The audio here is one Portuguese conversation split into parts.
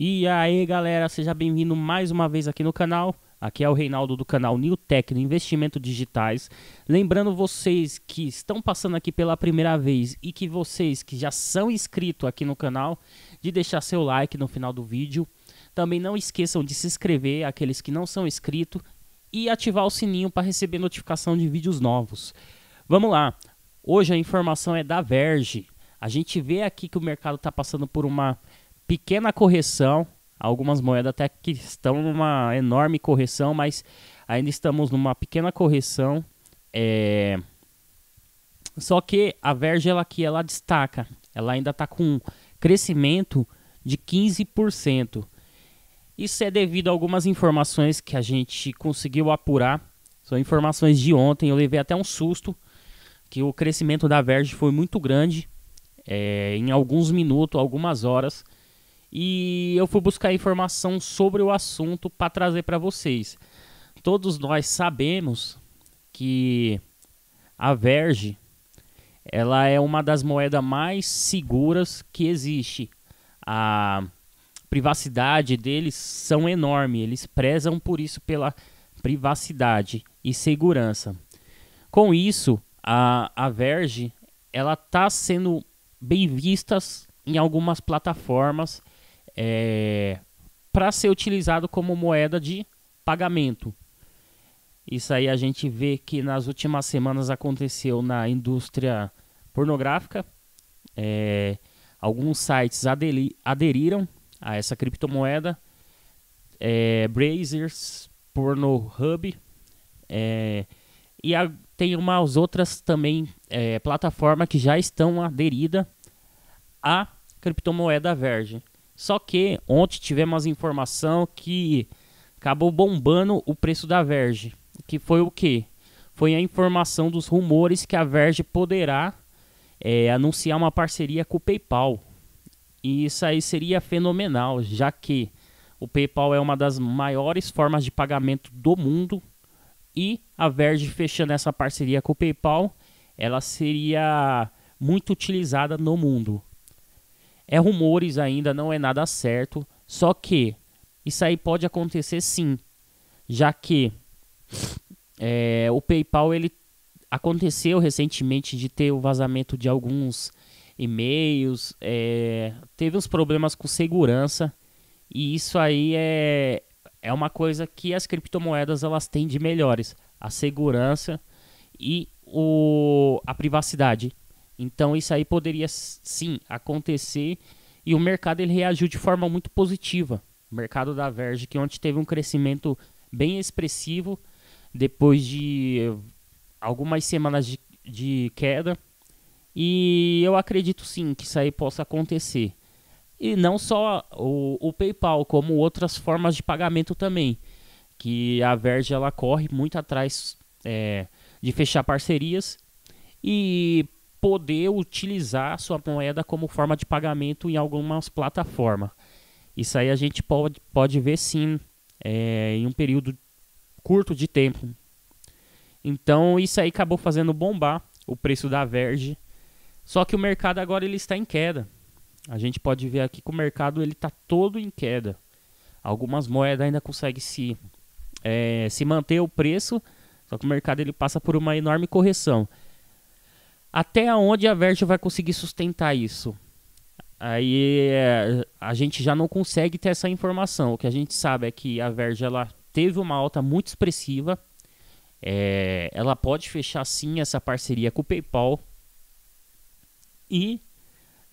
E aí galera, seja bem-vindo mais uma vez aqui no canal. Aqui é o Reinaldo do canal New Tech no Investimento Digitais. Lembrando vocês que estão passando aqui pela primeira vez e que vocês que já são inscritos aqui no canal, de deixar seu like no final do vídeo. Também não esqueçam de se inscrever, aqueles que não são inscritos, e ativar o sininho para receber notificação de vídeos novos. Vamos lá, hoje a informação é da Verge. A gente vê aqui que o mercado está passando por uma pequena correção. Algumas moedas até que estão numa enorme correção, mas ainda estamos numa pequena correção. É... Só que a Verge ela aqui ela destaca, ela ainda está com crescimento de 15%. Isso é devido a algumas informações que a gente conseguiu apurar. São informações de ontem, eu levei até um susto que o crescimento da Verge foi muito grande é, em alguns minutos, algumas horas e eu fui buscar informação sobre o assunto para trazer para vocês. Todos nós sabemos que a Verge ela é uma das moedas mais seguras que existe. A privacidade deles são enorme, eles prezam por isso pela privacidade e segurança. Com isso, a, a Verge ela está sendo bem vista em algumas plataformas é, para ser utilizado como moeda de pagamento. Isso aí a gente vê que nas últimas semanas aconteceu na indústria pornográfica. É, alguns sites aderiram a essa criptomoeda. É, Brazers, Pornohub. É, e a, tem umas outras também é, plataformas que já estão aderidas à criptomoeda Verge. Só que ontem tivemos informação que acabou bombando o preço da Verge. Que foi o que? Foi a informação dos rumores que a Verge poderá é, anunciar uma parceria com o PayPal. E isso aí seria fenomenal, já que o PayPal é uma das maiores formas de pagamento do mundo e a Verge fechando essa parceria com o PayPal, ela seria muito utilizada no mundo. É rumores ainda, não é nada certo. Só que isso aí pode acontecer sim, já que é, o PayPal ele aconteceu recentemente de ter o vazamento de alguns e-mails, é, teve uns problemas com segurança e isso aí é, é uma coisa que as criptomoedas elas têm de melhores, a segurança e o, a privacidade. Então isso aí poderia sim acontecer e o mercado ele reagiu de forma muito positiva. O mercado da Verge que ontem teve um crescimento bem expressivo depois de algumas semanas de, de queda. E eu acredito sim que isso aí possa acontecer. E não só o, o PayPal, como outras formas de pagamento também. Que a Verge ela corre muito atrás é, de fechar parcerias. E poder utilizar sua moeda como forma de pagamento em algumas plataformas. Isso aí a gente pode, pode ver sim é, em um período curto de tempo. Então isso aí acabou fazendo bombar o preço da Verge. Só que o mercado agora ele está em queda. A gente pode ver aqui que o mercado ele está todo em queda. Algumas moedas ainda conseguem se, é, se manter o preço, só que o mercado ele passa por uma enorme correção. Até onde a Verge vai conseguir sustentar isso? Aí é, a gente já não consegue ter essa informação. O que a gente sabe é que a Verge ela teve uma alta muito expressiva. É, ela pode fechar sim essa parceria com o PayPal e,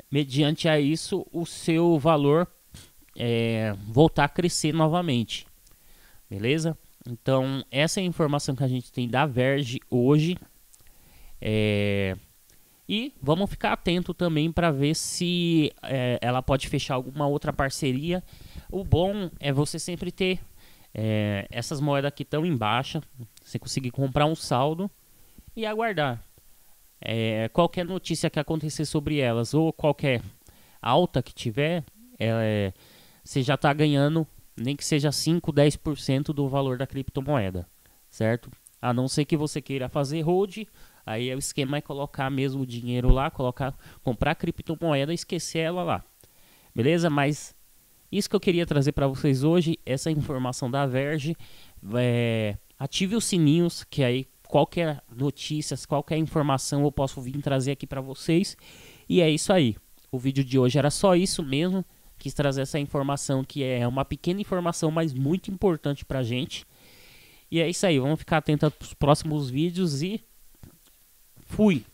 mediante a isso, o seu valor é, voltar a crescer novamente. Beleza? Então, essa é a informação que a gente tem da Verge hoje. É, e vamos ficar atento também para ver se é, ela pode fechar alguma outra parceria. O bom é você sempre ter é, essas moedas aqui tão em baixa, você conseguir comprar um saldo e aguardar. É, qualquer notícia que acontecer sobre elas ou qualquer alta que tiver, é, você já está ganhando nem que seja 5, 10% do valor da criptomoeda, certo? A não ser que você queira fazer hold Aí o esquema é colocar mesmo o dinheiro lá, colocar, comprar criptomoeda e esquecer ela lá. Beleza? Mas Isso que eu queria trazer para vocês hoje, essa informação da Verge. É, ative os sininhos, que aí qualquer notícias, qualquer informação eu posso vir trazer aqui para vocês. E é isso aí. O vídeo de hoje era só isso mesmo. Quis trazer essa informação que é uma pequena informação, mas muito importante pra gente. E é isso aí, vamos ficar atento aos próximos vídeos e fui!